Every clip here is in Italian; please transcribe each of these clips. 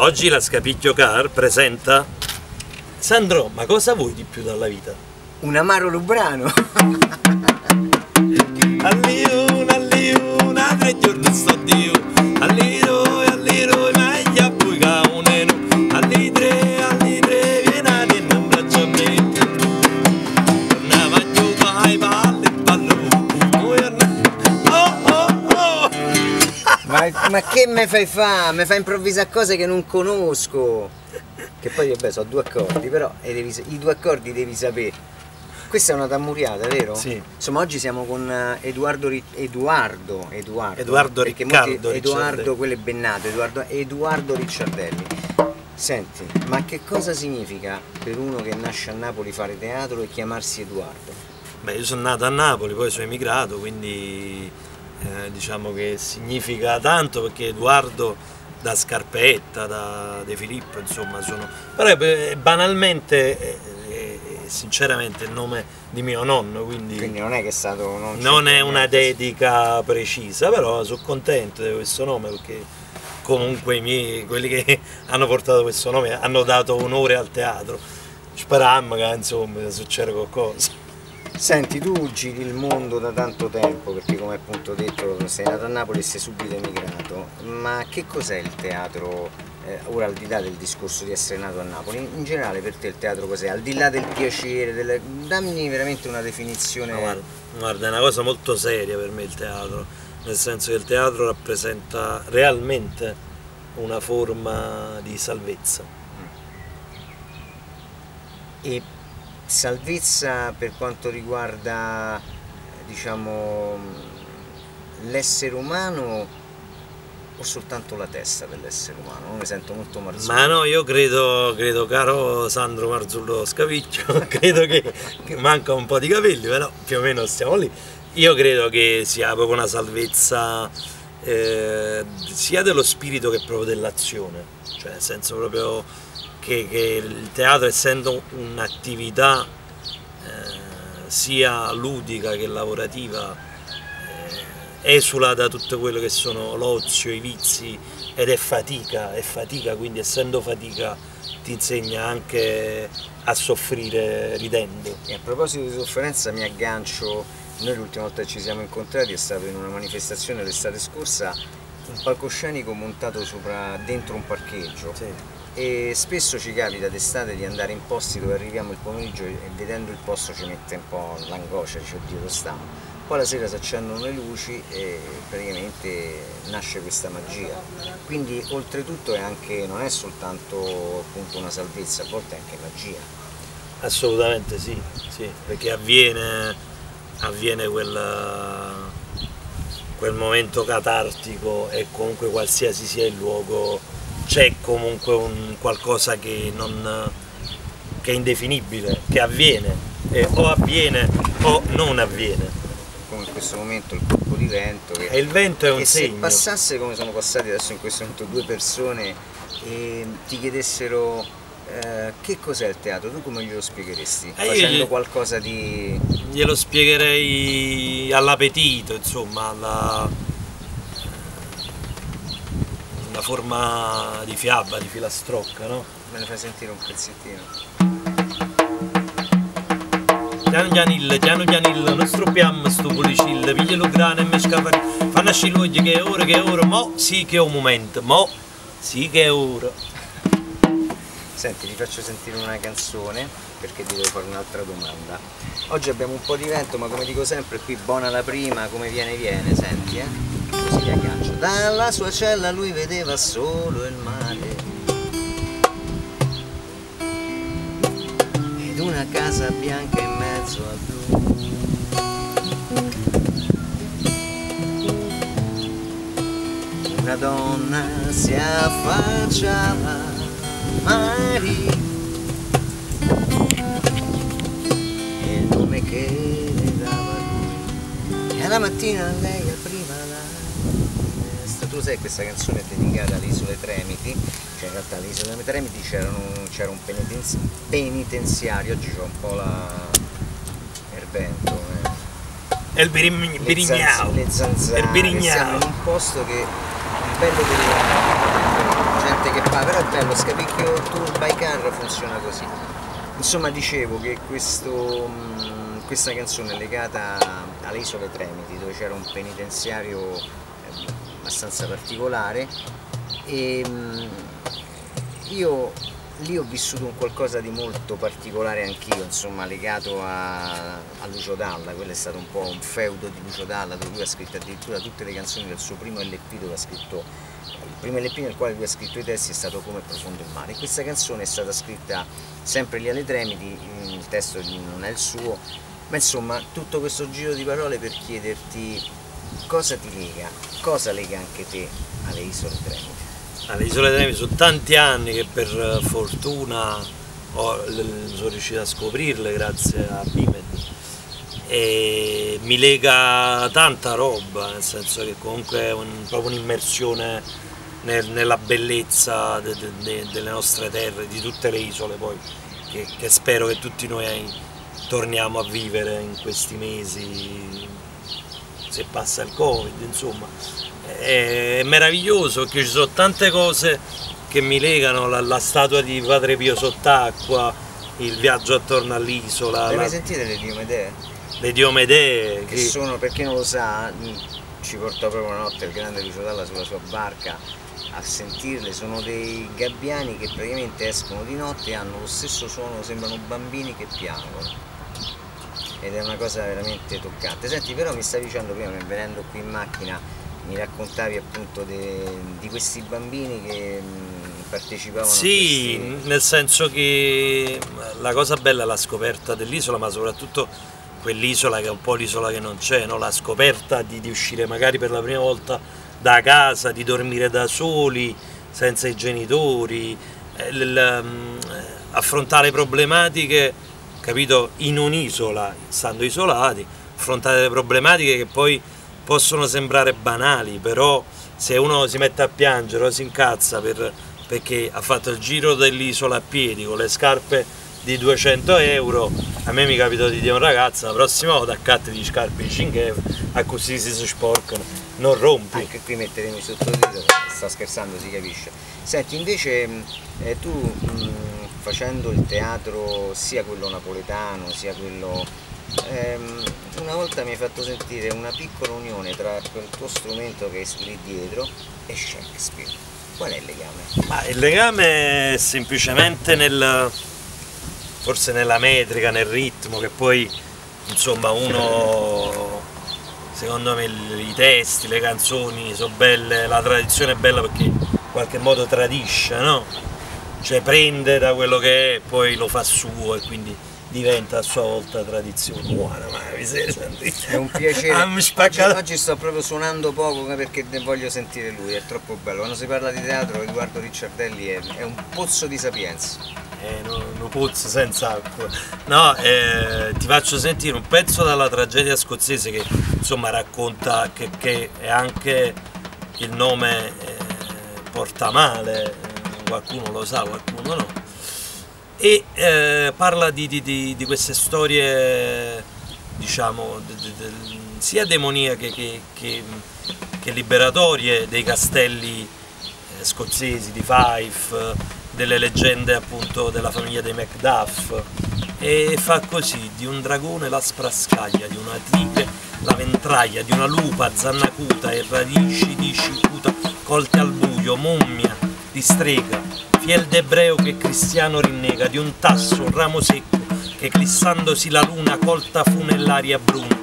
Oggi la Scapiglio Car presenta Sandro, ma cosa vuoi di più dalla vita? Un amaro lubrano. Ma, che me fai fa? Me fai improvvisare cose che non conosco. Che poi vabbè sono due accordi, però devi i due accordi devi sapere. Questa è una tammuriata, vero? Sì. Insomma, oggi siamo con eh, Edoardo, Edoardo, Edoardo, Edoardo Riccardo. Edoardo, quello è bennato, Edoardo, Edoardo Ricciardelli. Senti, ma che cosa significa per uno che nasce a Napoli fare teatro e chiamarsi Edoardo? Beh, io sono nato a Napoli, poi sono emigrato, quindi eh, diciamo che significa tanto perché Edoardo da Scarpetta, da De Filippo, insomma, sono... Però eh, banalmente, eh, eh, sinceramente, il nome di mio nonno, quindi, Quindi non è che è stato... Non, non è una dedica precisa, però sono contento di questo nome perché comunque i miei, quelli che hanno portato questo nome hanno dato onore al teatro. Speriamo che insomma succeda qualcosa. Senti, tu giri il mondo da tanto tempo, perché come appunto detto sei nato a Napoli e sei subito emigrato, ma che cos'è il teatro, eh, ora al di là del discorso di essere nato a Napoli, in generale per te il teatro cos'è? Al di là del piacere, del- dammi veramente una definizione... Ma guarda, guarda, è una cosa molto seria per me il teatro, nel senso che il teatro rappresenta realmente una forma di salvezza. E salvezza per quanto riguarda, diciamo, l'essere umano o soltanto la testa dell'essere umano? Non mi sento molto marzullo. Ma no, io credo, credo caro Sandro Marzullo Scavicchio, credo che, che manca un po' di capelli, però più o meno stiamo lì. Io credo che sia proprio una salvezza eh, sia dello spirito che proprio dell'azione, cioè nel senso proprio che, che il teatro essendo un'attività eh, sia ludica che lavorativa eh, esula da tutto quello che sono l'ozio, i vizi ed è fatica, è fatica, quindi essendo fatica ti insegna anche a soffrire ridendo. E a proposito di sofferenza mi aggancio, noi l'ultima volta che ci siamo incontrati è stato in una manifestazione l'estate scorsa, un palcoscenico montato sopra, dentro un parcheggio e spesso ci capita d'estate di andare in posti dove arriviamo il pomeriggio e vedendo il posto ci mette un po' l'angoscia, dice oddio dove stiamo. Poi la sera si accendono le luci e praticamente nasce questa magia. Quindi oltretutto è anche, non è soltanto appunto una salvezza, a volte è anche magia. Assolutamente sì, sì, perché avviene, avviene quel, quel momento catartico e comunque qualsiasi sia il luogo c'è comunque un qualcosa che, non, che è indefinibile, che avviene, e o avviene o non avviene. come in questo momento il colpo di vento che, E il vento è un che se segno. passasse come sono passati adesso in questo momento due persone e ti chiedessero eh, che cos'è il teatro, tu come glielo spiegheresti? Eh, Facendo gli- qualcosa di... Glielo spiegherei all'appetito, insomma, alla una forma di fiaba, di filastrocca, no? me ne fai sentire un pezzettino? Piano pianil, piano pianil, noi struppiamo sto pulicillo, piglialo grano e me scafari, fanno scilogli che è ora, che è ora, mo sì che è un momento, mo sì che è ora. Senti, ti faccio sentire una canzone perché ti devo fare un'altra domanda. Oggi abbiamo un po' di vento, ma come dico sempre, qui buona la prima, come viene viene, senti, eh? Così ti aggancio. Dalla sua cella lui vedeva solo il mare. Ed una casa bianca in mezzo al blu. Una donna si affacciava mare e il nome che le dava lui. E alla mattina lei Tu sai questa canzone è dedicata alle isole Tremiti, cioè in realtà alle isole Tremiti c'era un penitenzi- penitenziario, oggi c'ho un po' la... il vento. eh. È il birim- birignao. le zanzare, Il birignao. siamo in un posto che il bello della gente che fa, però è bello, Scapicchio Tour by Car funziona così. Insomma dicevo che questo, questa canzone è legata alle isole Tremiti, dove c'era un penitenziario eh, abbastanza particolare. E mm, io lì ho vissuto un qualcosa di molto particolare anch'io, insomma, legato a, a, Lucio Dalla, quello è stato un po' un feudo di Lucio Dalla, dove lui ha scritto addirittura tutte le canzoni del suo primo LP dove ha scritto il primo LP nel quale lui ha scritto i testi è stato Come profondo il mare. Questa canzone è stata scritta sempre lì alle Tremiti, il testo non è il suo, ma insomma tutto questo giro di parole per chiederti cosa ti lega, cosa lega anche te alle isole Tremiti alle isole Tremiti sono tanti anni che per fortuna ho, sono riuscito a scoprirle grazie a Bimed. E mi lega tanta roba, nel senso che comunque è un, proprio un'immersione nel, nella bellezza de, de, de, delle nostre terre, di tutte le isole poi, che, che spero che tutti noi torniamo a vivere in questi mesi, se passa il Covid, insomma è meraviglioso perché ci sono tante cose che mi legano, la, la statua di Padre Pio sott'acqua, il viaggio attorno all'isola. Le la... sentite le Diomedee? Le Diomedee. Che, che sono, per chi non lo sa, ci portò proprio una notte il grande Lucio Dalla sulla sua barca a sentirle, sono dei gabbiani che praticamente escono di notte e hanno lo stesso suono, sembrano bambini che piangono ed è una cosa veramente toccante. Senti però mi stavi dicendo prima, venendo qui in macchina, mi raccontavi appunto de, di questi bambini che mh, partecipavano sì, a questi... nel senso che la cosa bella è la scoperta dell'isola, ma soprattutto quell'isola che è un po' l'isola che non c'è, no? la scoperta di, di, uscire magari per la prima volta da casa, di dormire da soli, senza i genitori, eh, mh, affrontare problematiche, capito, in un'isola, stando isolati, affrontare le problematiche che poi possono sembrare banali, però se uno si mette a piangere o si incazza per, perché ha fatto il giro dell'isola a piedi con le scarpe di 200 euro, a me mi capita di dire a un ragazzo la prossima volta accatti di scarpe di 5 euro, a così si sporcano, non rompi. Anche qui metteremo i sottotitoli, sto scherzando, si capisce. Senti, invece eh, tu mh, facendo il teatro sia quello napoletano sia quello ehm, una volta mi hai fatto sentire una piccola unione tra quel tuo strumento che è lì dietro e Shakespeare. Qual è il legame? Ma il legame è semplicemente nel, forse nella metrica, nel ritmo, che poi insomma uno secondo me i testi, le canzoni sono belle, la tradizione è bella perché in qualche modo tradisce, no? Cioè prende da quello che è e poi lo fa suo e quindi diventa a sua volta tradizione. Buona, ma mi sei sentito? È un piacere. Ah, oggi, oggi, sto proprio suonando poco perché ne voglio sentire lui, è troppo bello. Quando si parla di teatro Edoardo Ricciardelli è, è un pozzo di sapienza. Eh, no, un pozzo senza acqua. No, eh, ti faccio sentire un pezzo dalla tragedia scozzese che insomma racconta che, che è anche il nome eh, porta male, qualcuno lo sa, qualcuno no. E eh, parla di, di, di, di, queste storie diciamo sia demoniache che, che, che, liberatorie dei castelli eh, scozzesi di Fife delle leggende appunto della famiglia dei Macduff. E fa così di un dragone la sprascaglia di una tigre la ventraglia di una lupa zannacuta e radici di cicuta colte al buio mummia di strega fiel d'ebreo che cristiano rinnega, di un tasso, un ramo secco, che clissandosi la luna colta fu nell'aria bruna.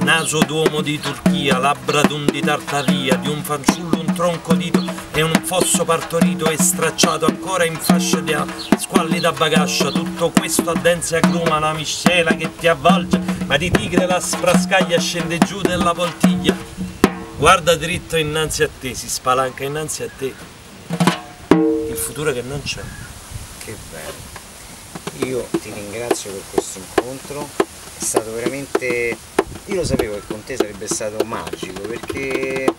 Naso d'uomo di Turchia, labbra d'un di Tartaria, di un fanciullo un tronco dito e un fosso partorito e stracciato ancora in fascia di squallida bagascia, tutto questo a dense agruma la miscela che ti avvolge, ma di tigre la sprascaglia scende giù della poltiglia. Guarda dritto innanzi a te, si spalanca innanzi a te, futuro che non c'è. Che bello. Io ti ringrazio per questo incontro, è stato veramente... Io lo sapevo che con te sarebbe stato magico perché eh,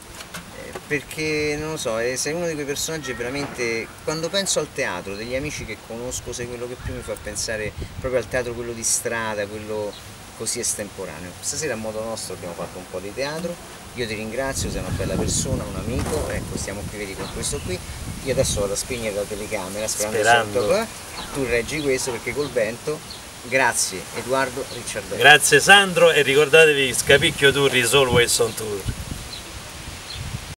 perché non lo so, eh, sei uno di quei personaggi veramente, quando penso al teatro, degli amici che conosco, sei quello che più mi fa pensare proprio al teatro, quello di strada, quello così estemporaneo. Stasera a modo nostro abbiamo fatto un po' di teatro, io ti ringrazio, sei una bella persona, un amico, ecco stiamo qui vedi con questo qui io adesso vado a spegnere la telecamera sperando, Sperando. Sotto, tu reggi questo perché col vento grazie Edoardo Ricciardelli Grazie Sandro e ricordatevi Scapicchio Tour is always on tour.